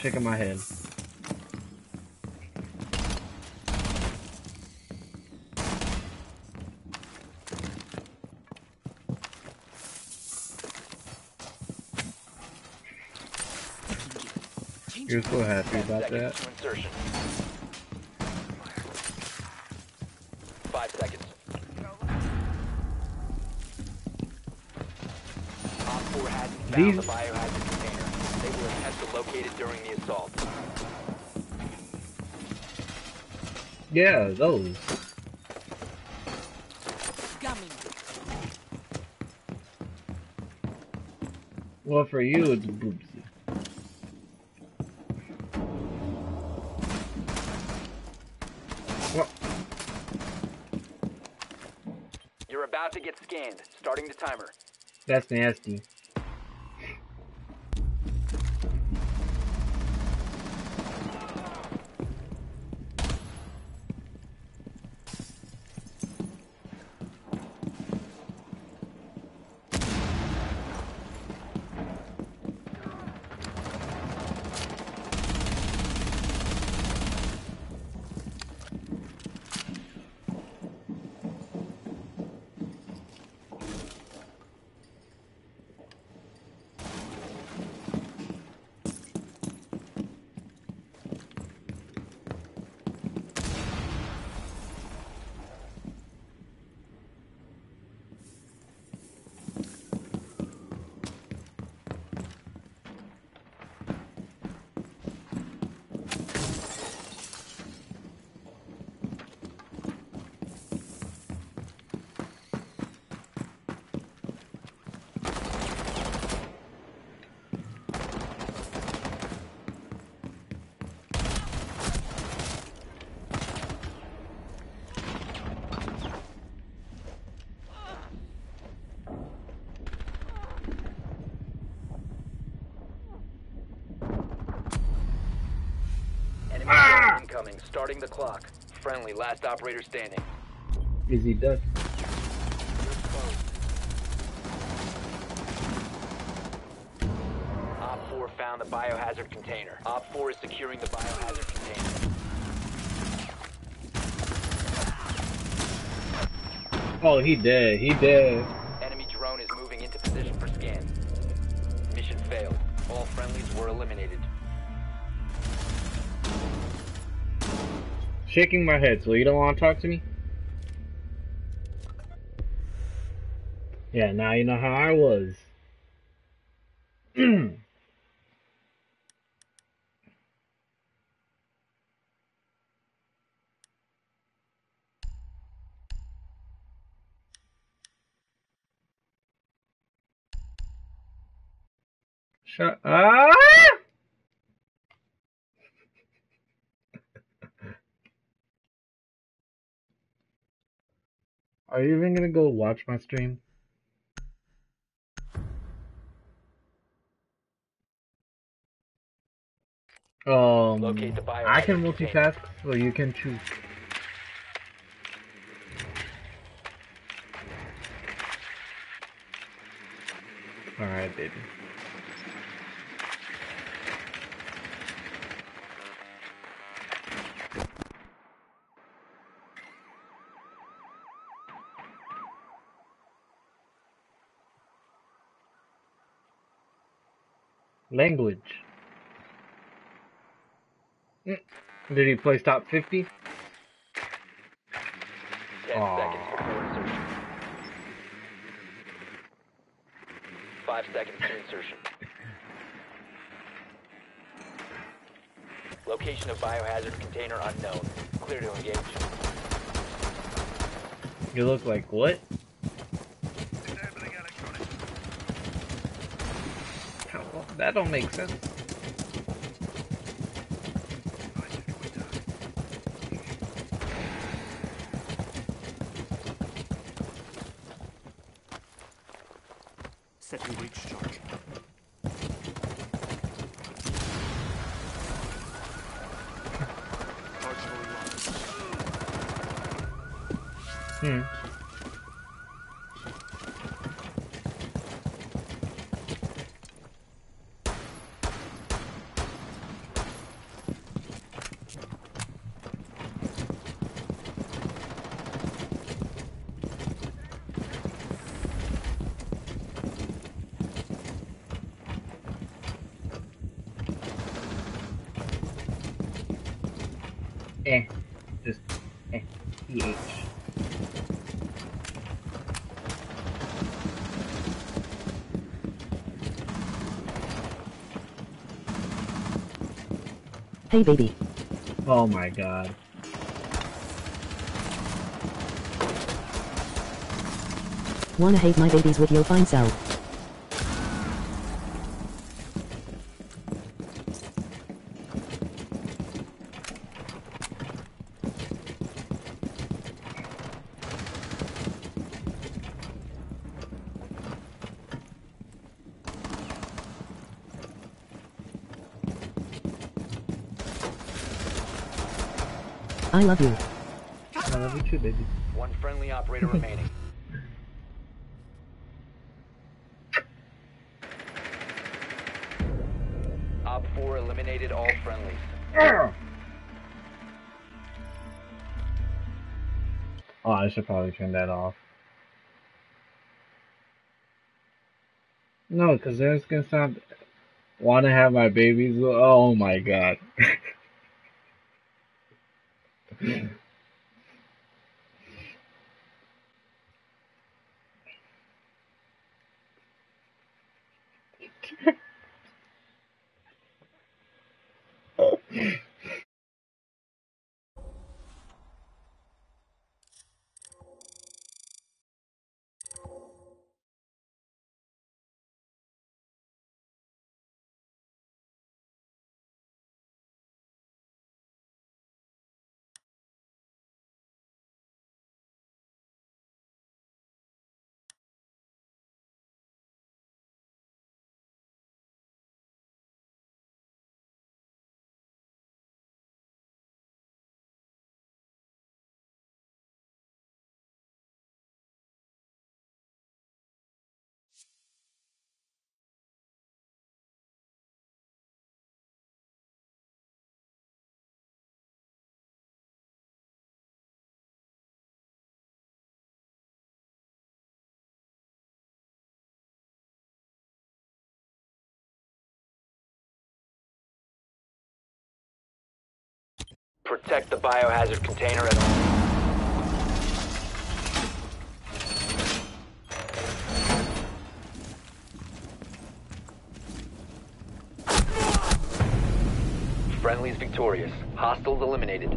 Shaking my head. You're so happy about that. insertion. Five seconds. Op 4 hasn't found These- the biohazard container. They will attempt to locate it during the assault. Yeah, those. Coming. Well, for you, it's boobsy. Well, You're about to get scanned. Starting the timer. that's nasty. Enemy drone incoming. Starting the clock. Friendly. Last operator standing. Is he done? OpFor found the biohazard container. OpFor is securing the biohazard container. Oh, he dead. He dead. Enemy drone is moving into position for scan. Mission failed. All friendlies were eliminated. Shaking my head, so you don't want to talk to me? Yeah, now you know how I was. Shut up! Are you even gonna go watch my stream? Um, I can multitask, so you can choose. Alright, baby. Language. Mm. Did he play top 50? 10 Aw. seconds before insertion. 5 seconds to insertion. Location of biohazard container unknown. Clear to engage. You look like what? How- That don't make sense. Hey baby. Oh my god. Wanna hate my babies with your fine self. I love you. I love you too, baby. One friendly operator remaining. OpFor eliminated all friendlies. Oh, I should probably turn that off. No, because then it's gonna sound. Want to have my babies? Oh my god. Protect the biohazard container at all. Friendlies victorious. Hostiles eliminated.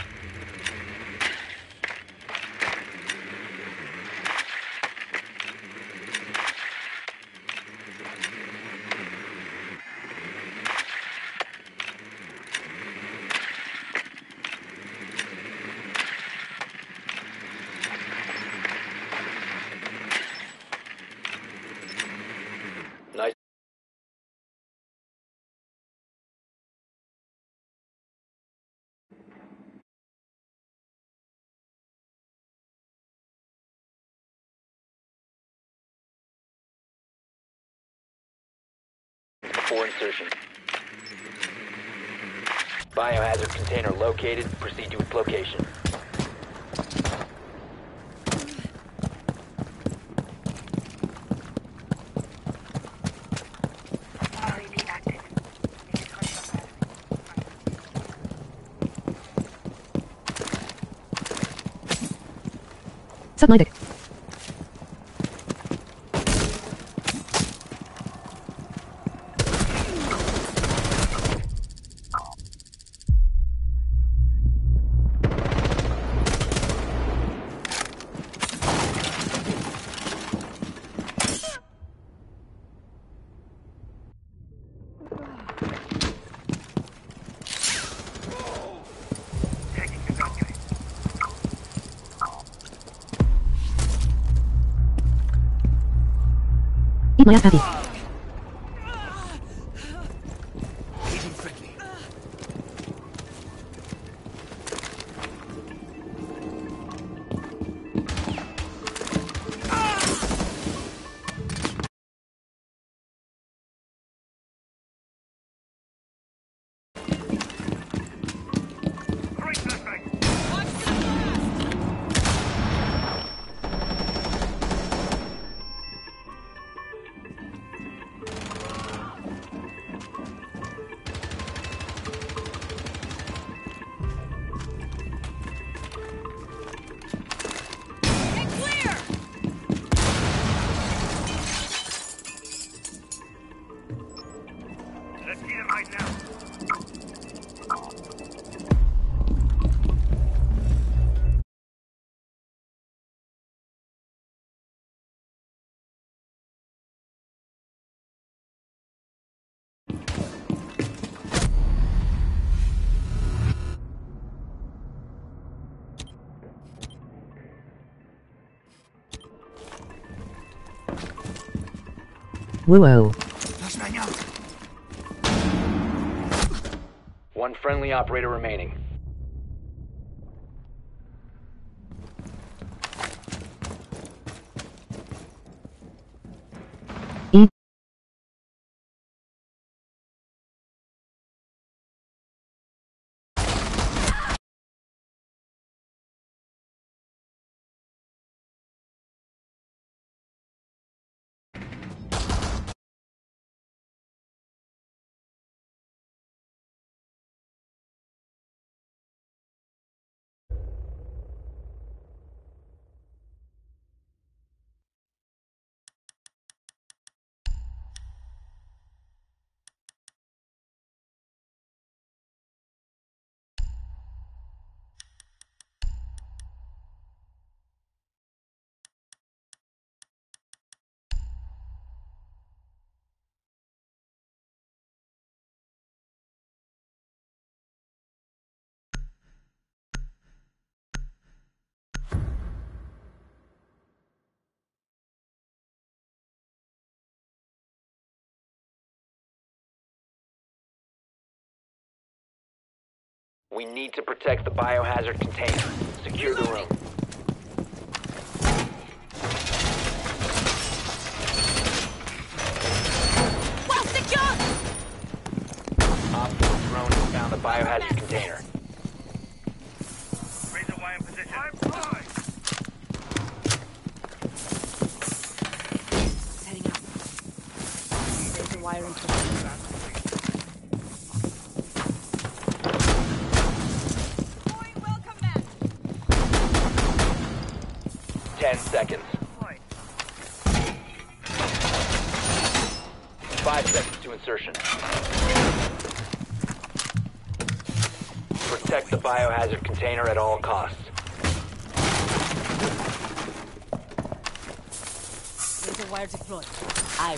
Insertion. Biohazard container located. Proceed to its location. UAV active. Suck my dick. Out. One friendly operator remaining. We need to protect the biohazard container. Secure the room. Well OpFor drone has found the biohazard container. Razor wire in position. I'm fine. Setting up. There's the wire in position. Ten seconds. Five seconds to insertion. Protect the biohazard container at all costs. There's the wire deployed. I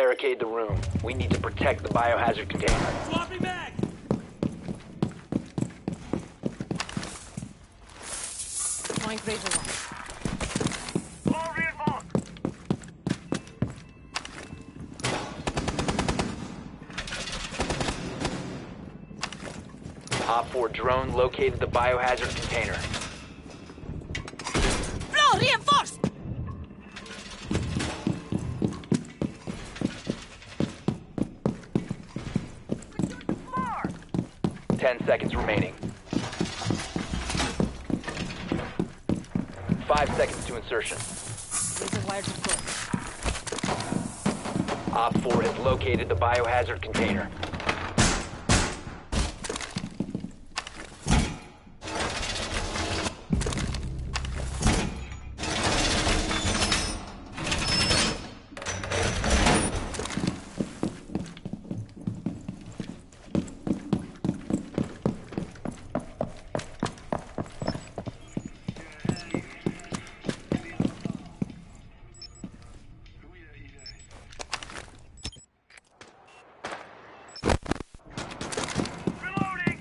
Barricade the room. We need to protect the biohazard container. Deploying Razor Wire. All reinforced. OpFor drone located the biohazard container. Seconds remaining. Five seconds to insertion. OpFor has located the biohazard container. Reloading.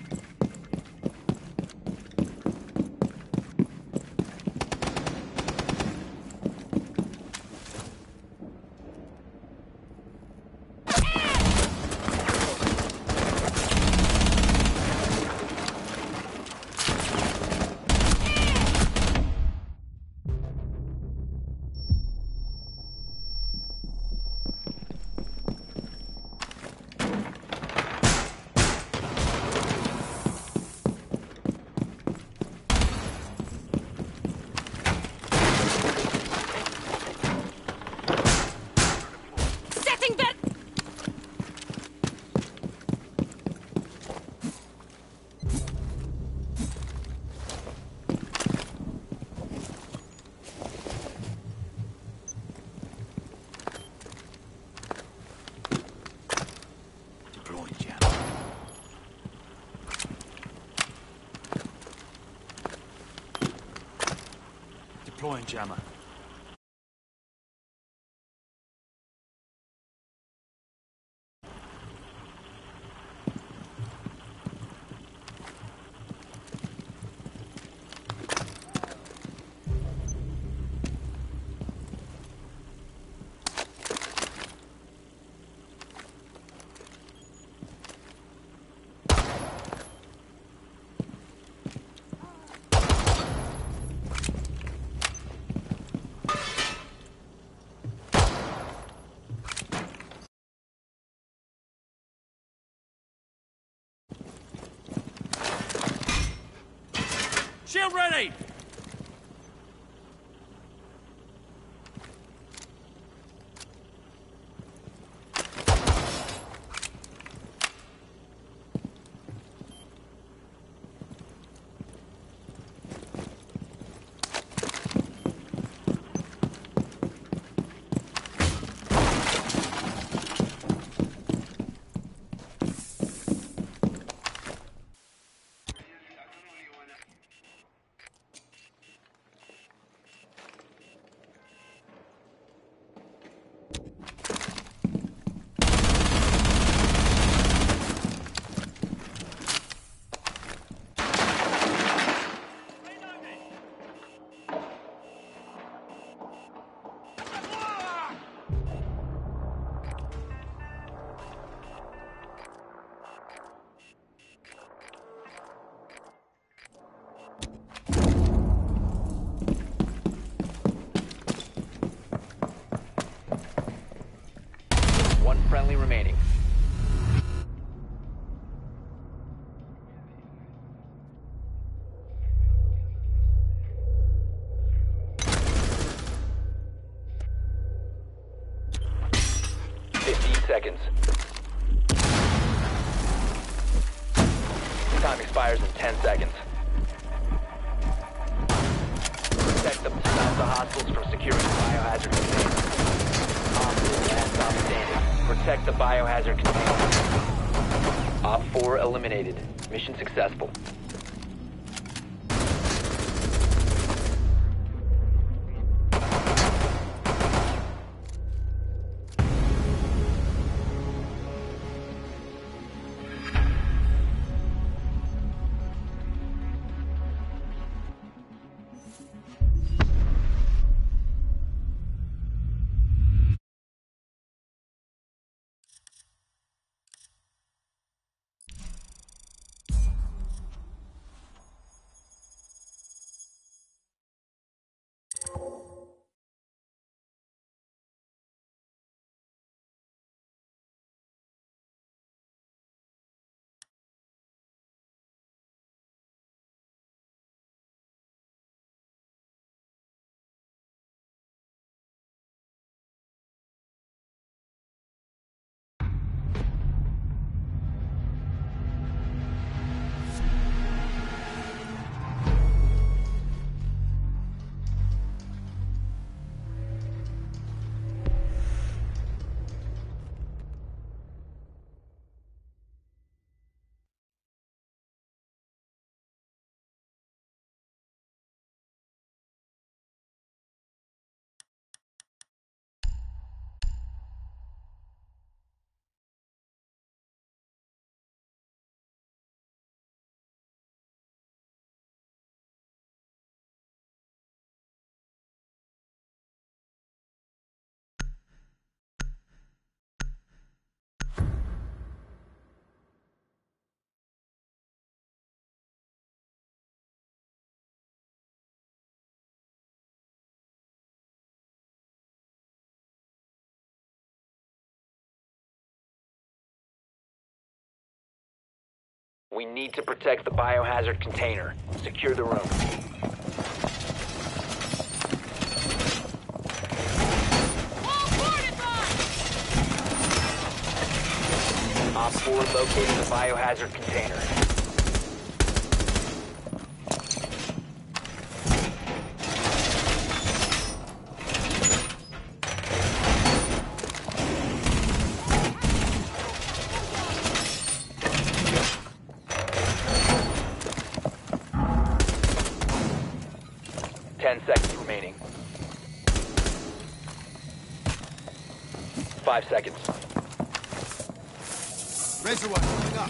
Setting back! Deploying jammer. Deploying jammer. Shield eliminated. Mission successful. We need to protect the biohazard container. Secure the room. OpFor located the biohazard container. Ten seconds remaining. Five seconds. Razor one, coming up.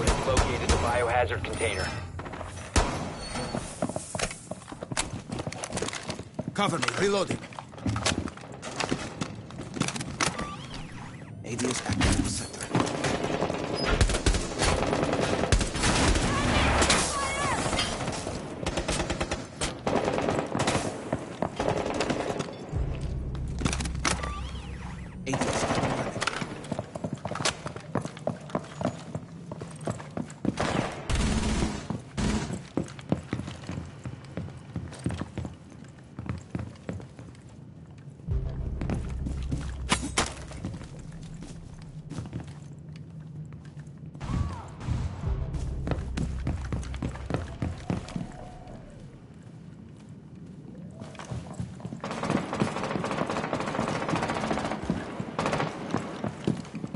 We have located the biohazard container. Cover me, reloading. ADS active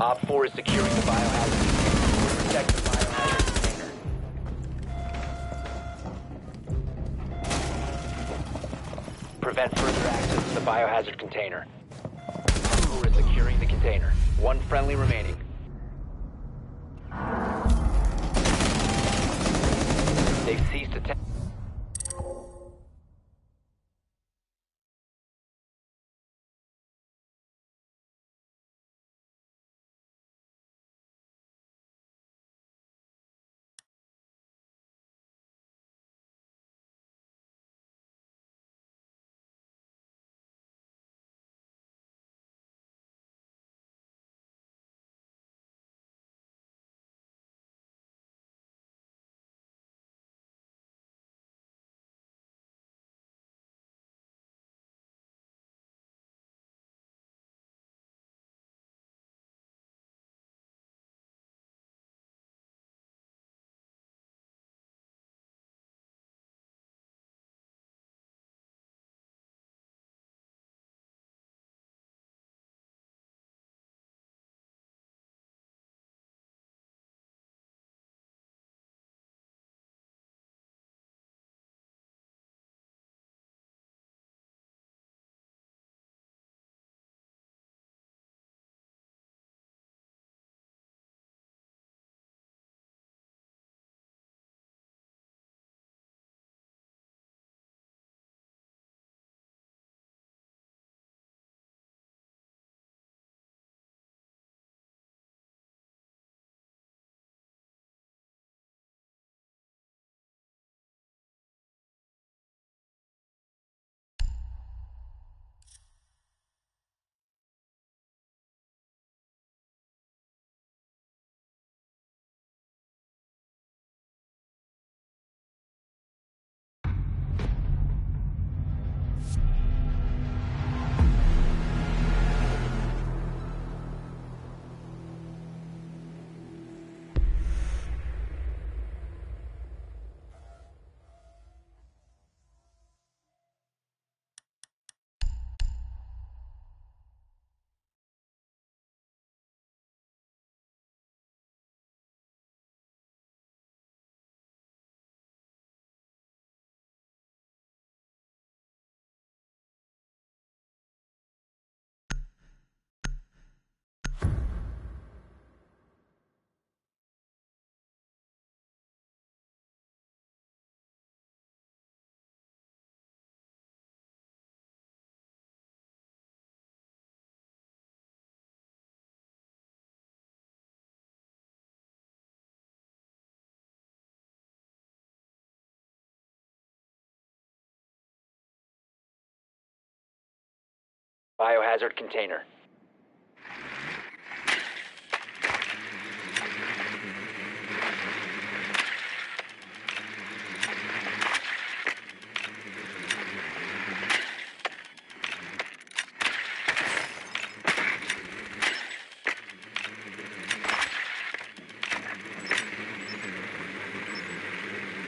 OpFor is securing the biohazard container. Protect the biohazard container. Prevent further access to the biohazard container. Biohazard container.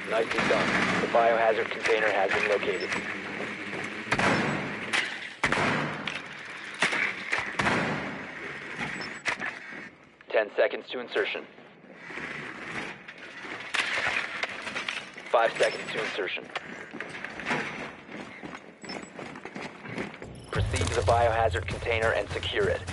Nicely done. The biohazard container has been located. Ten seconds to insertion. Five seconds to insertion. Proceed to the biohazard container and secure it.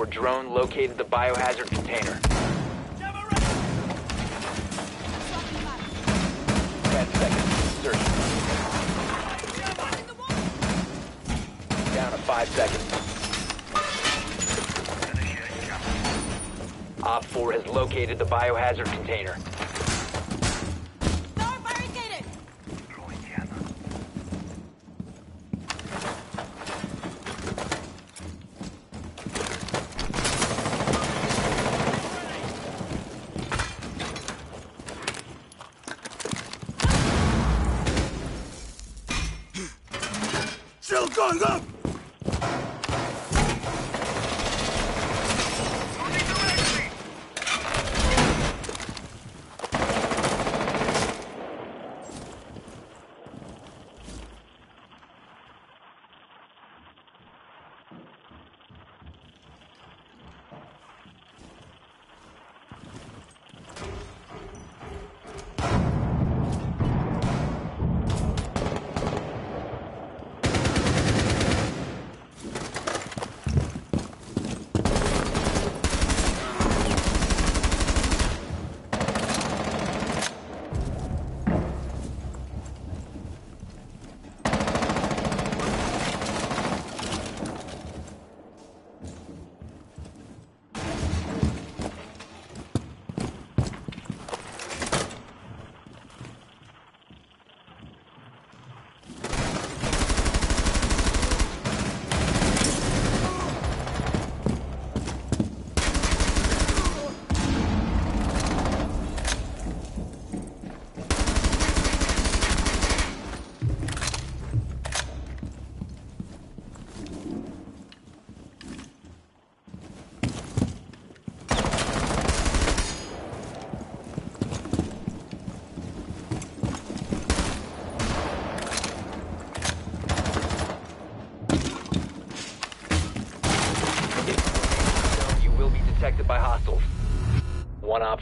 or drone located the biohazard container. Ten seconds. Search. Down to five seconds. OpFor has located the biohazard container.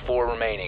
four remaining.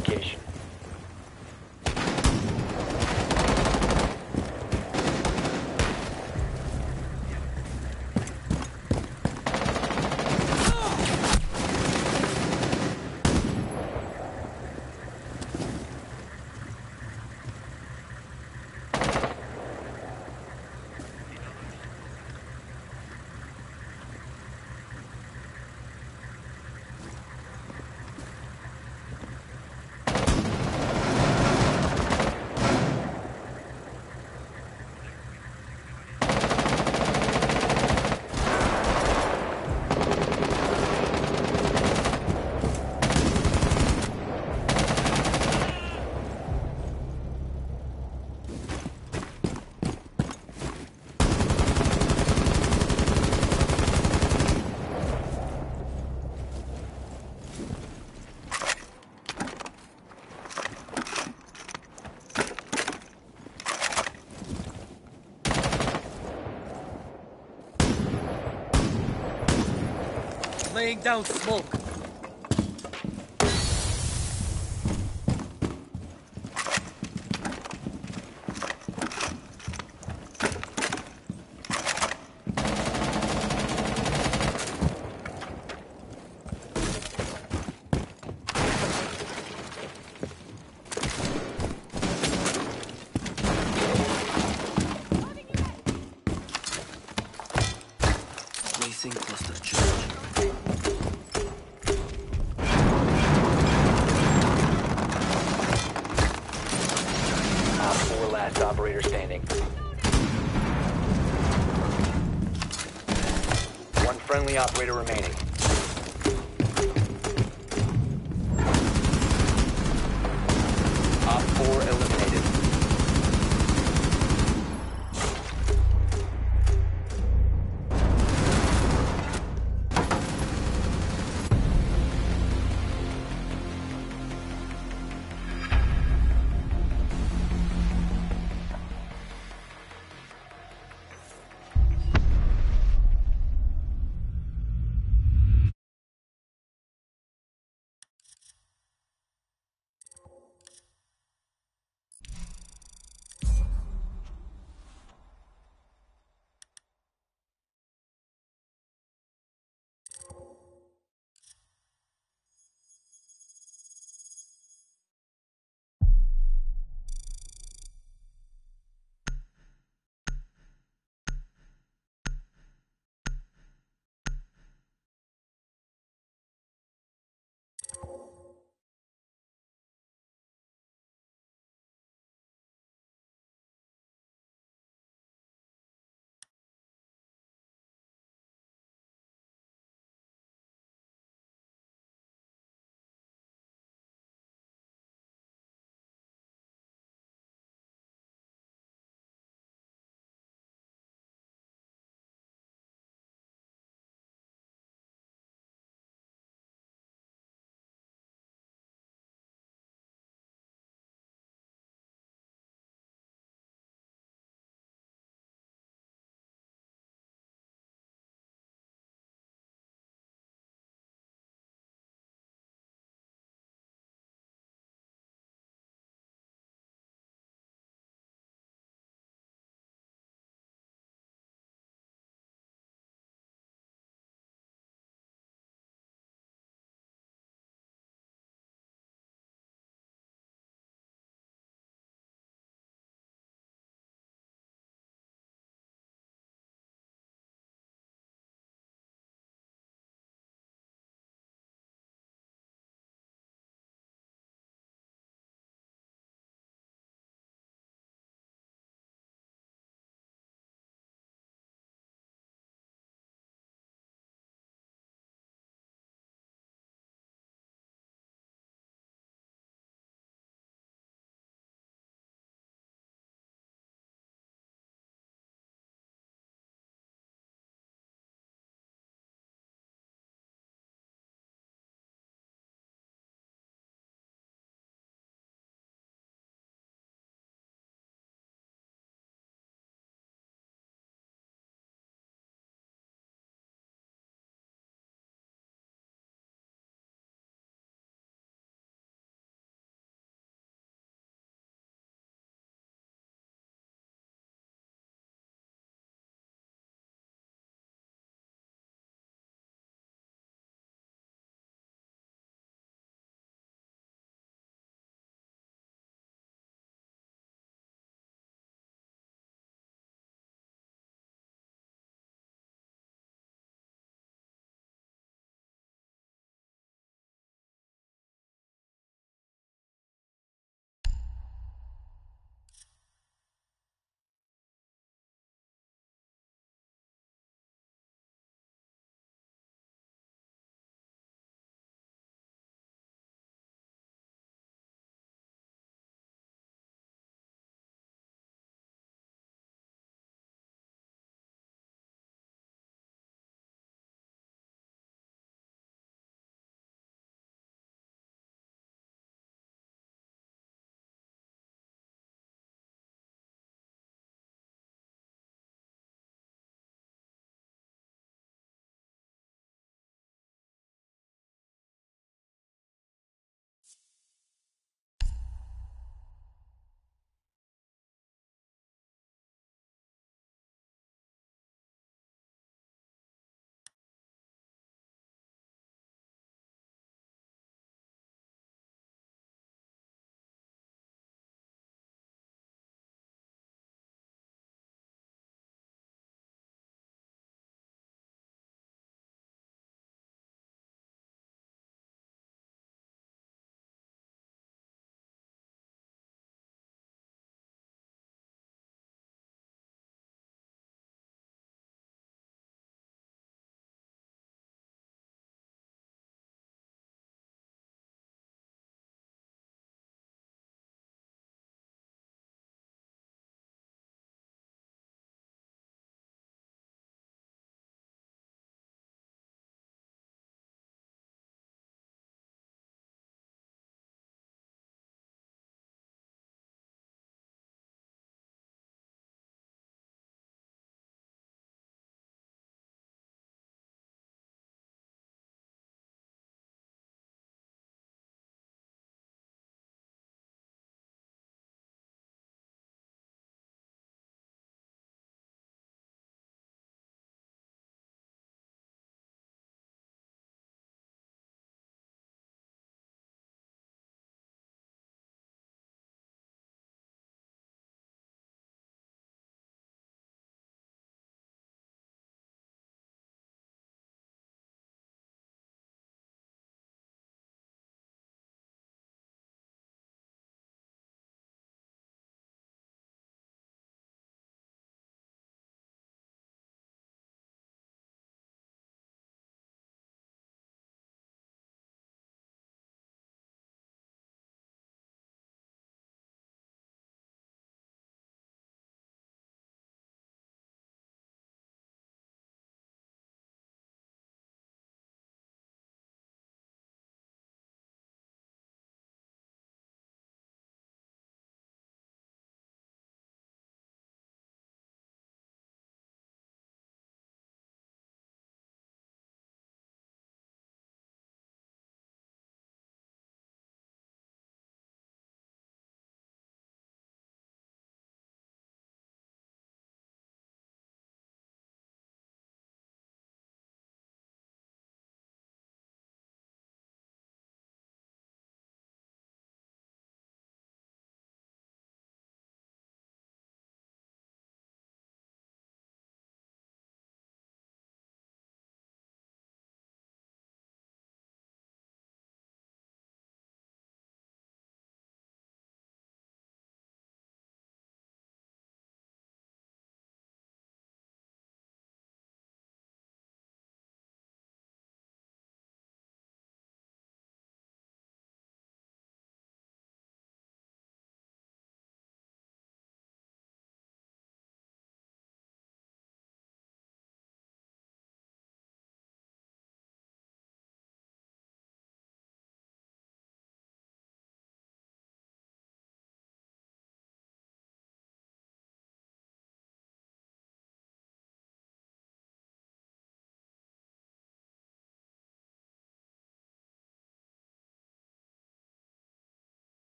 location. Laying down smoke. Cluster charge. Last operator standing. One friendly operator remaining. OpFor eliminated.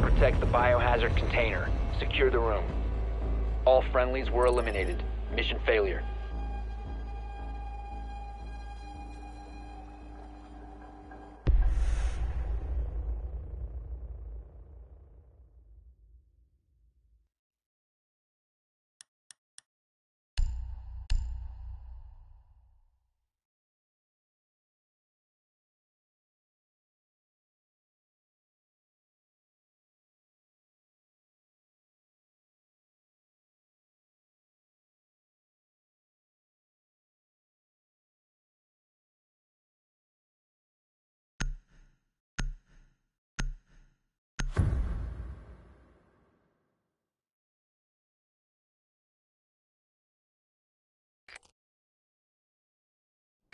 Protect the biohazard container. Secure the room. All friendlies were eliminated. Mission failure.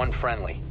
One friendly.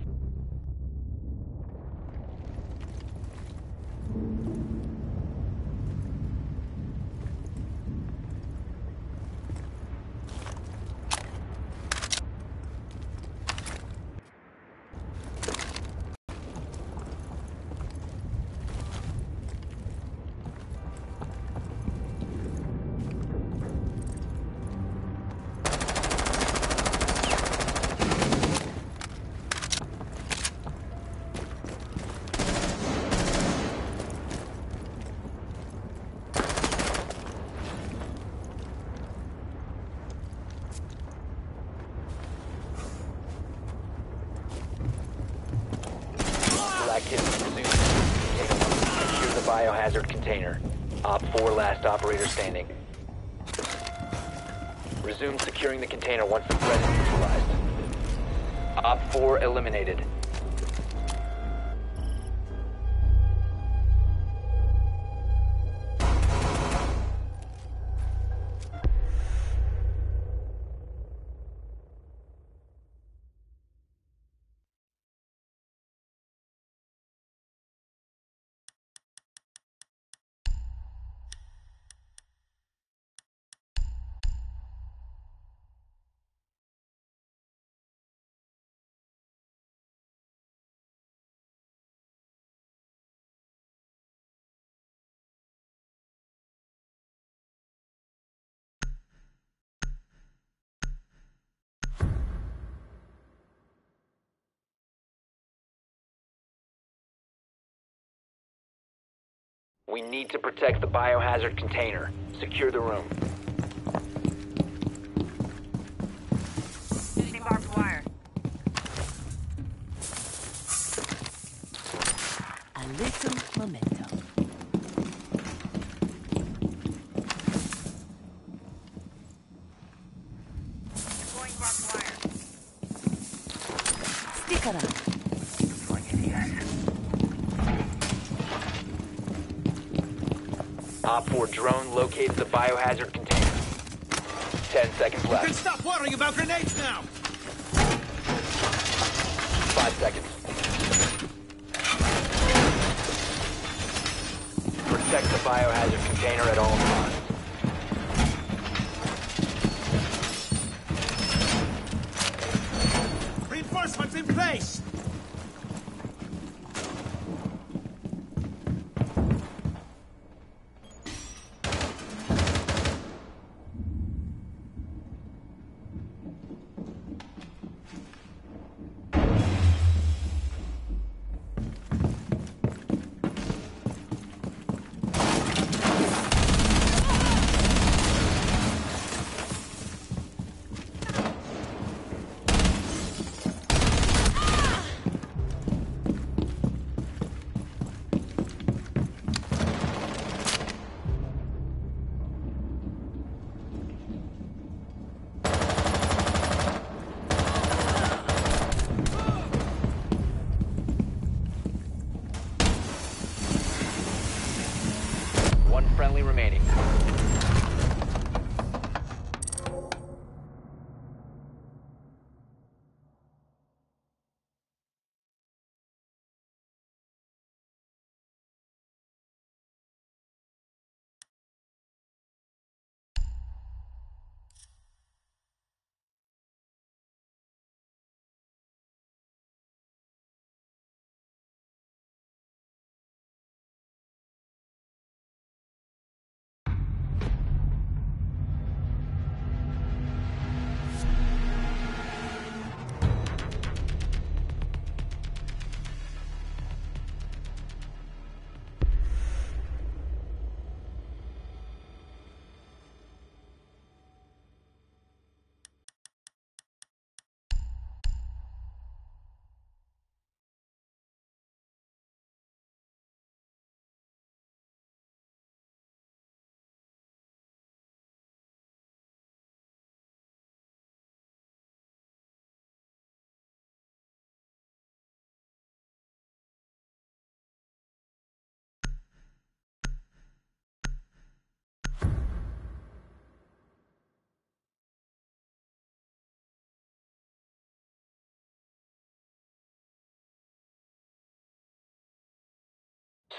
Hostile activity resumed. Data one, secure the biohazard container. 4 last operator standing. Resume securing the container once the threat is neutralized. OpFor eliminated. We need to protect the biohazard container. Secure the room. Using barbed wire. A little memento. Deploying barbed wire. Stick around. OpFor drone located the biohazard container. 10 seconds Can left. stop worrying about grenades now! 5 seconds. Protect the biohazard container at all times.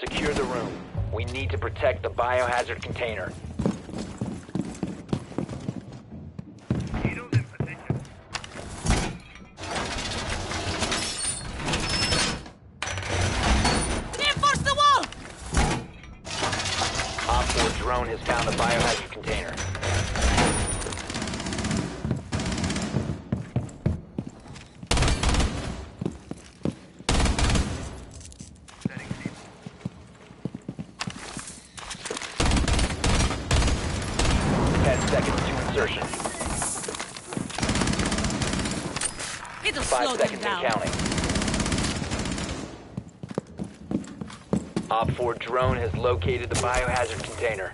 Secure the room. We need to protect the biohazard container. Reinforce the wall! OpFor drone has found the biohazard container. Ten seconds to insertion. It'll Five slow them seconds and down. counting. Op 4 drone has located the biohazard container.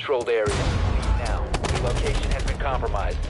an enemy-controlled area. Now. Your location has been compromised.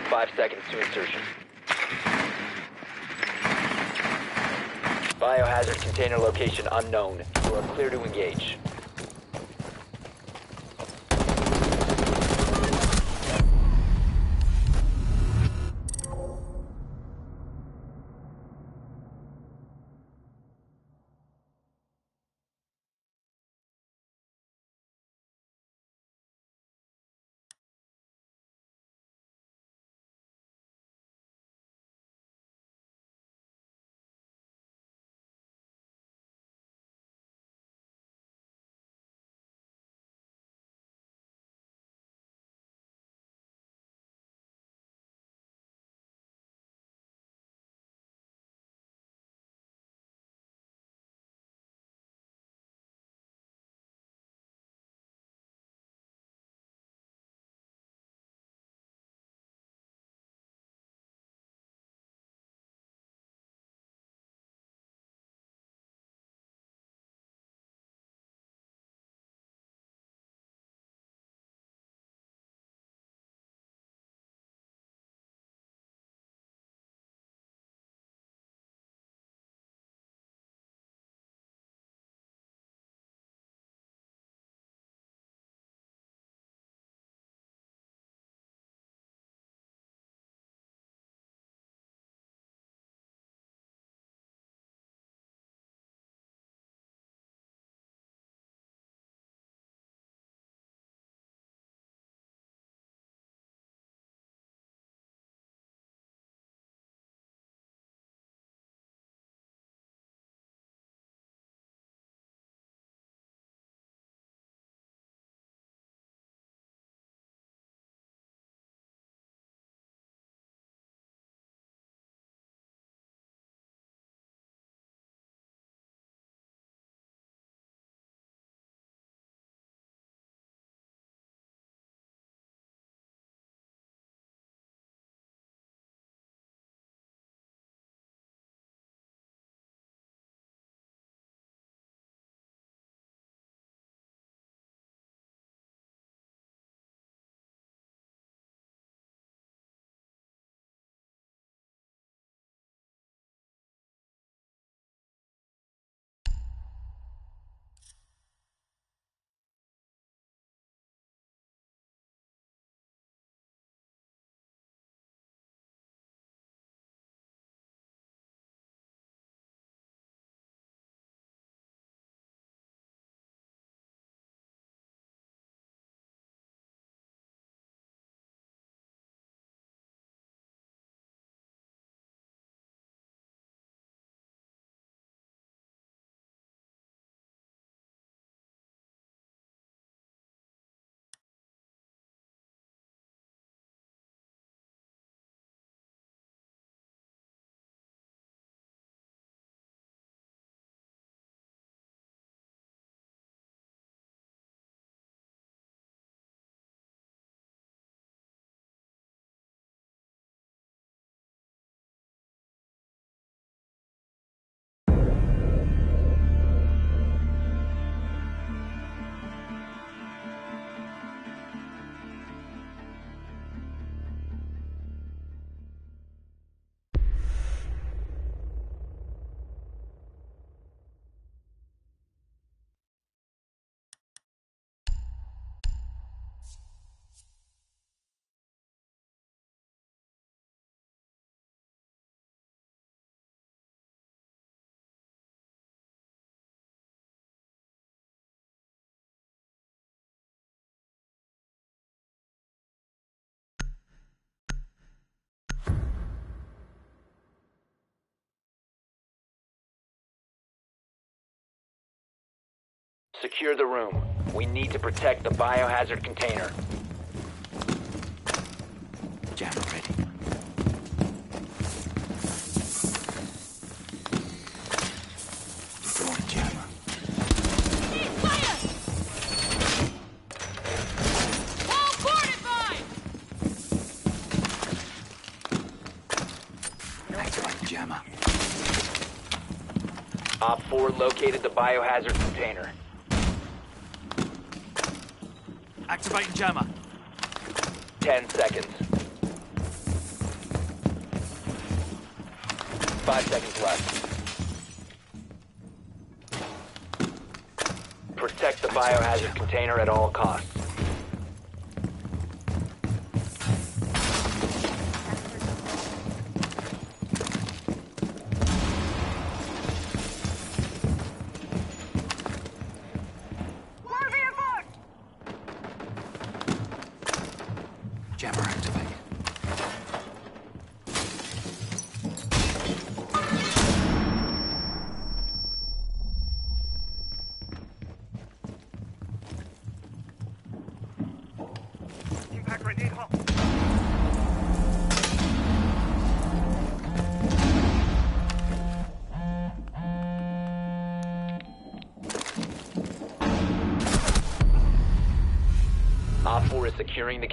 5 seconds to insertion. Biohazard container location unknown. You are clear to engage. Secure the room. We need to protect the biohazard container. Jammer ready. Deploying jammer. Fire! All fortified! Activating jammer. OpFor located the biohazard container. Activating jammer. 10 seconds. 5 seconds left. Protect the biohazard container at all costs. Securing the